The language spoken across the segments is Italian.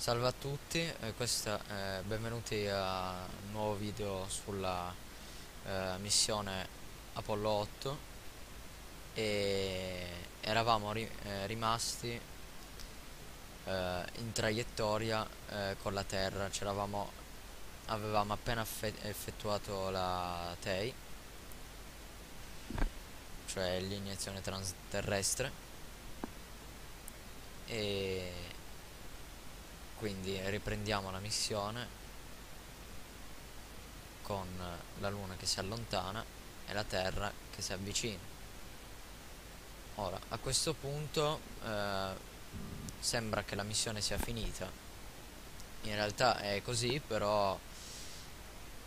Salve a tutti, eh, questa, eh, benvenuti a un nuovo video sulla eh, missione Apollo 8 e eravamo ri eh, rimasti eh, in traiettoria eh, con la Terra, avevamo appena effettuato la TEI, cioè l'iniezione transterrestre e quindi riprendiamo la missione con la luna che si allontana e la terra che si avvicina. Ora a questo punto eh, sembra che la missione sia finita. In realtà è così però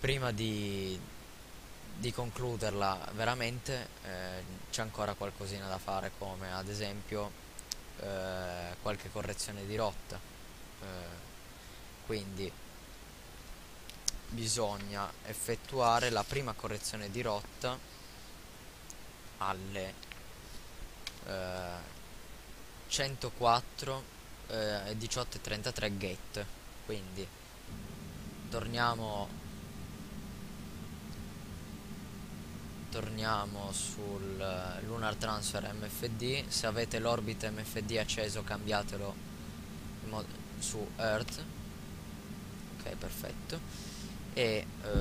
prima di, di concluderla veramente eh, c'è ancora qualcosina da fare come ad esempio eh, qualche correzione di rotta quindi bisogna effettuare la prima correzione di rotta alle eh, 104 eh, 18 e 33 get quindi torniamo torniamo sul lunar transfer mfd se avete l'orbite mfd acceso cambiatelo in modo su Earth. Ok perfetto. E eh,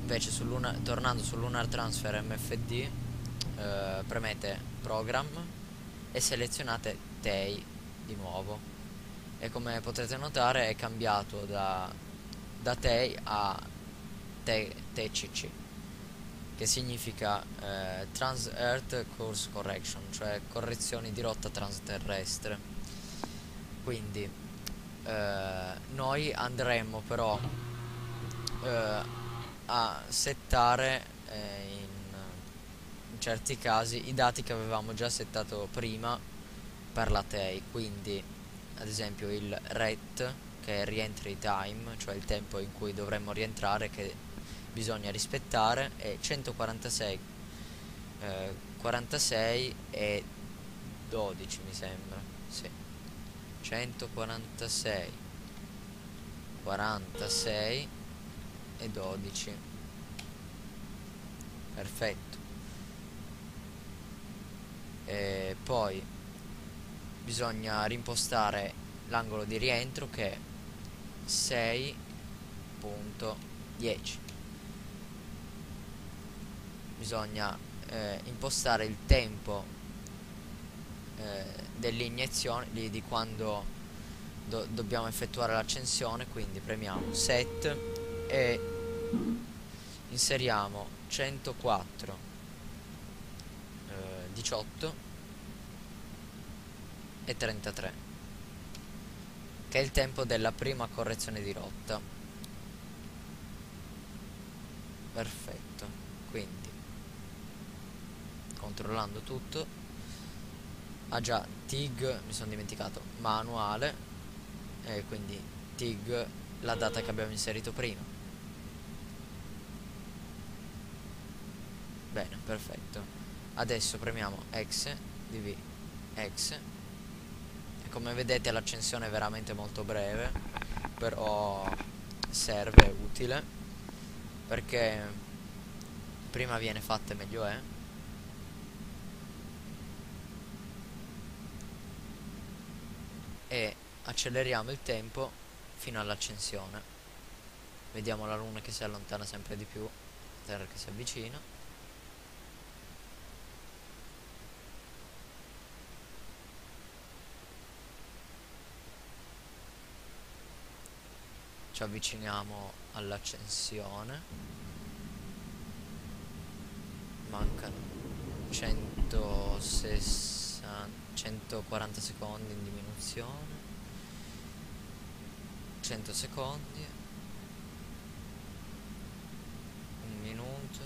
invece sul lunar, tornando sul Lunar Transfer MFD eh, premete Program e selezionate TEI di nuovo. E come potrete notare è cambiato da, da TEI a TCC che significa eh, Trans Earth Course Correction cioè correzioni di rotta transterrestre quindi eh, noi andremo però eh, a settare eh, in, in, certi casi i dati che avevamo già settato prima per la TEI quindi ad esempio il RET che è Reentry Time cioè il tempo in cui dovremmo rientrare che bisogna rispettare è 146 46 eh, e 12 mi sembra sì 146 46 e 12 perfetto. E poi bisogna rimpostare l'angolo di rientro che è 6.10 bisogna eh, impostare il tempo eh, dell'iniezione di, di, quando do, dobbiamo effettuare l'accensione quindi premiamo set e inseriamo 104 eh, 18 e 33 che è il tempo della prima correzione di rotta. Perfetto. Quindi controllando tutto ah già TIG mi sono dimenticato manuale e quindi TIG la data che abbiamo inserito prima. Bene perfetto. Adesso premiamo X dv X. E come vedete l'accensione è veramente molto breve però serve, utile perché prima viene fatta meglio è e acceleriamo il tempo fino all'accensione. Vediamo la luna che si allontana sempre di più la terra che si avvicina. Ci avviciniamo all'accensione. Mancano 160 140 secondi in diminuzione 100 secondi un minuto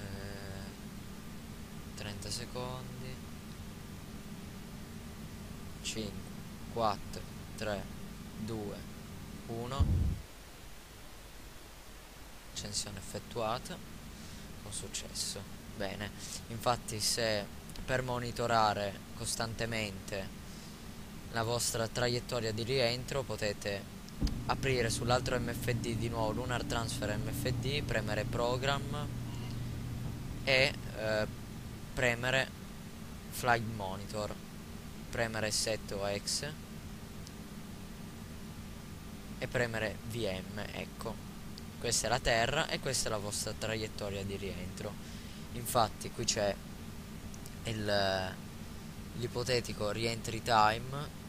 eh, 30 secondi 5 4 3 2 1 accensione effettuata con successo. Bene infatti se per monitorare costantemente la vostra traiettoria di rientro potete aprire sull'altro MFD di nuovo Lunar Transfer MFD, premere Program e eh, premere Flight Monitor, premere Set OX e premere VM, ecco. Questa è la terra e questa è la vostra traiettoria di rientro. Infatti qui c'è l'ipotetico reentry time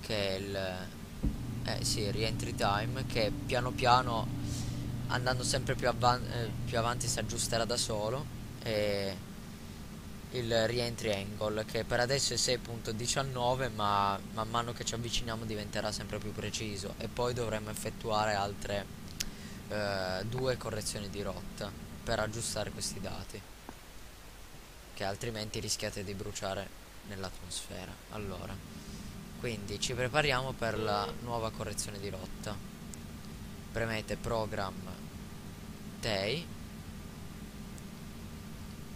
che è il eh, sì, reentry time che piano piano andando sempre più, avan eh, più avanti si aggiusterà da solo e il reentry angle che per adesso è 6.19 ma man mano che ci avviciniamo diventerà sempre più preciso e poi dovremo effettuare altre eh, due correzioni di rotta per aggiustare questi dati che altrimenti rischiate di bruciare nell'atmosfera. Allora quindi ci prepariamo per la nuova correzione di rotta. Premete program day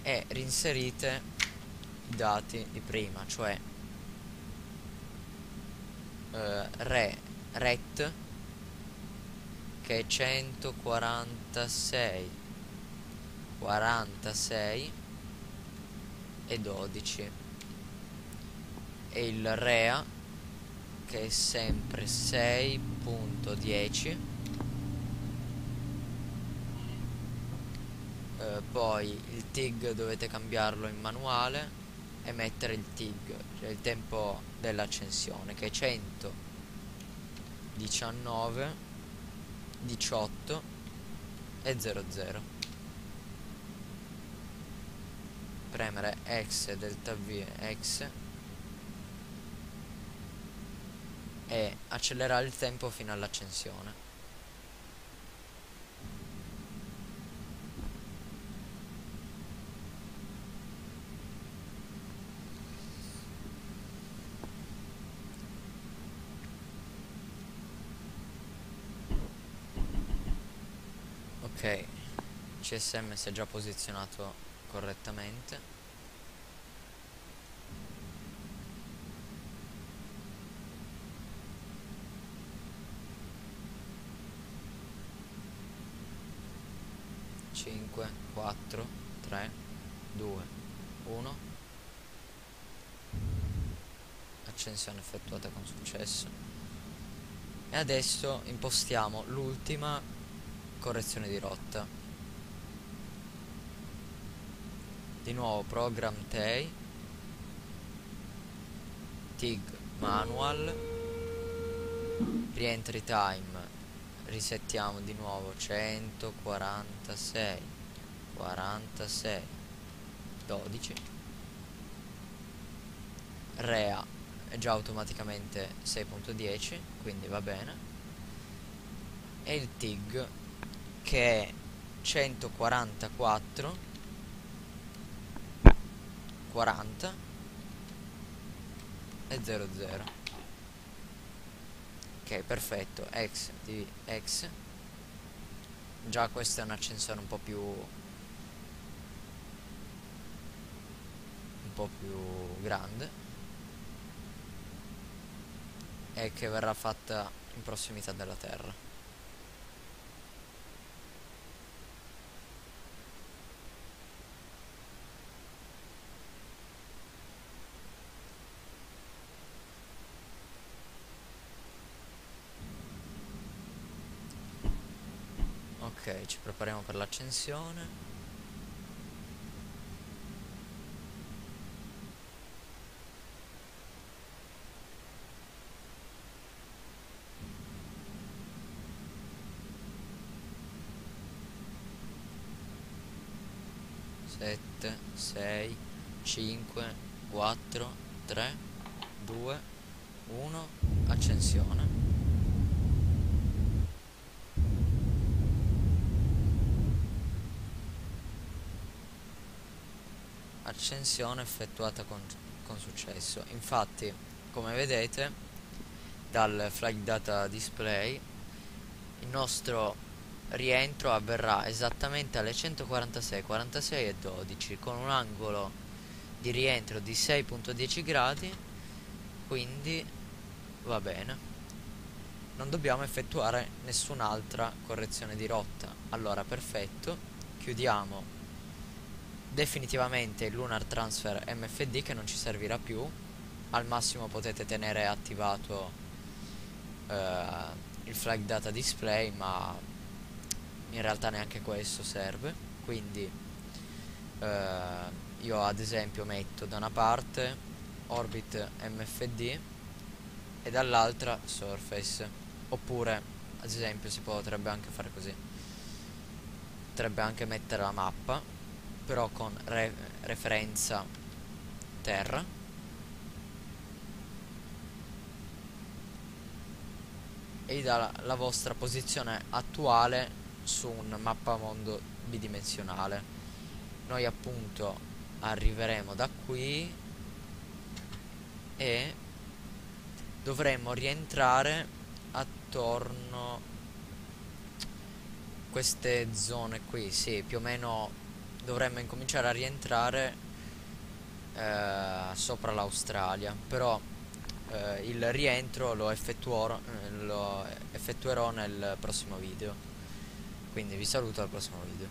e rinserite i dati di prima cioè eh, re ret che è 146 46 e 12 e il rea che è sempre 6.10 eh, poi il TIG dovete cambiarlo in manuale e mettere il TIG cioè il tempo dell'accensione che è 119 18 e 00 premere X delta V X e accelerare il tempo fino all'accensione. Ok CSM si è già posizionato correttamente. Cinque quattro tre due uno. Accensione effettuata con successo. E adesso impostiamo l'ultima correzione di rotta di nuovo program TEI TIG manual rientry time. Risettiamo di nuovo 146 46 12 rea è già automaticamente 6.10 quindi va bene. E il TIG che è 144 40 e 00 ok perfetto. X di x. Già questo è un accensore un po' più un po' più grande. E che verrà fatta in prossimità della terra ok ci prepariamo per l'accensione. Sette sei cinque quattro tre due uno accensione accensione effettuata con, con successo. Infatti come vedete dal flight data display il nostro rientro avverrà esattamente alle 146 46 e 12 con un angolo di rientro di 6.10 gradi quindi va bene. Non dobbiamo effettuare nessun'altra correzione di rotta. Allora perfetto chiudiamo definitivamente il lunar transfer mfd che non ci servirà più. Al massimo potete tenere attivato eh, il flag data display ma in realtà neanche questo serve. Quindi eh, io ad esempio metto da una parte orbit mfd e dall'altra surface. Oppure ad esempio si potrebbe anche fare così. Potrebbe anche mettere la mappa però con re referenza terra. E vi dà la, la vostra posizione attuale su un mappamondo bidimensionale. Noi appunto arriveremo da qui e dovremmo rientrare attorno queste zone qui sì più o meno dovremmo incominciare a rientrare eh, sopra l'Australia. Però eh, il rientro lo lo effettuerò nel prossimo video. Quindi vi saluto al prossimo video